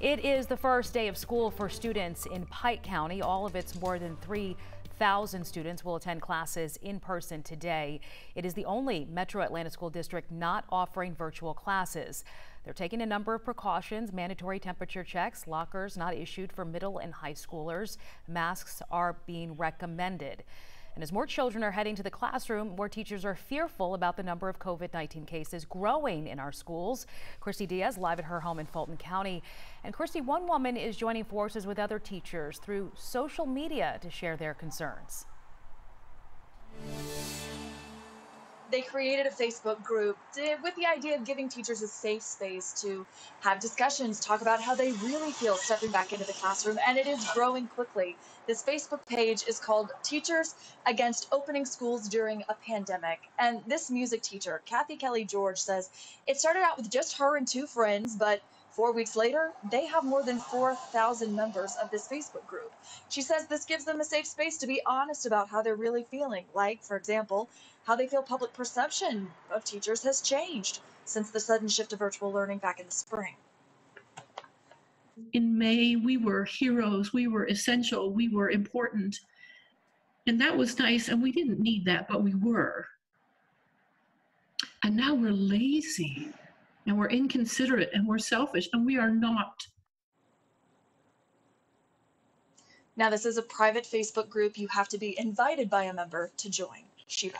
It is the first day of school for students in Pike County. All of its more than 3,000 students will attend classes in person today. It is the only Metro Atlanta School District not offering virtual classes. They're taking a number of precautions, mandatory temperature checks, lockers not issued for middle and high schoolers. Masks are being recommended. And as more children are heading to the classroom, more teachers are fearful about the number of COVID-19 cases growing in our schools. Christy Diaz live at her home in Fulton County. And Christy, one woman is joining forces with other teachers through social media to share their concerns they created a Facebook group with the idea of giving teachers a safe space to have discussions, talk about how they really feel stepping back into the classroom, and it is growing quickly. This Facebook page is called Teachers Against Opening Schools During a Pandemic. And this music teacher, Kathy Kelly George, says it started out with just her and two friends, but Four weeks later, they have more than 4,000 members of this Facebook group. She says this gives them a safe space to be honest about how they're really feeling, like, for example, how they feel public perception of teachers has changed since the sudden shift to virtual learning back in the spring. In May, we were heroes, we were essential, we were important. And that was nice, and we didn't need that, but we were. And now we're lazy and we're inconsiderate and we're selfish, and we are not. Now, this is a private Facebook group. You have to be invited by a member to join. Shiva.